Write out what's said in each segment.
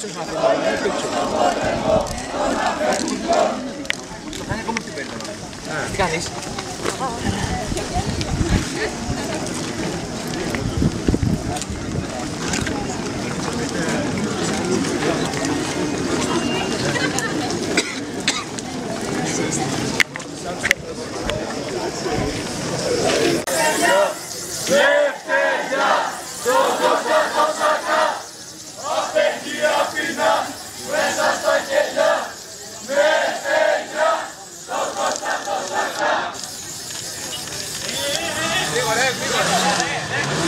Thanks for having me. Picture. Agora é, agora é.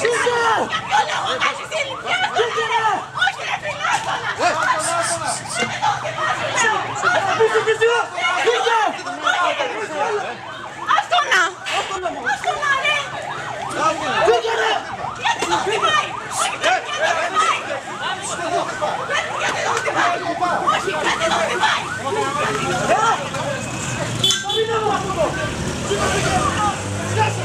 Φύγε! Τον αγώνα της ηλικιάς του ρε! Όχι ρε πεινάτονα! Φύγε! Φύγε! Φύγε! Αυτόνα! Αυτόνα ρε! Φύγε ρε! Γιατί το κοιμάει! Όχι το κοιμάει!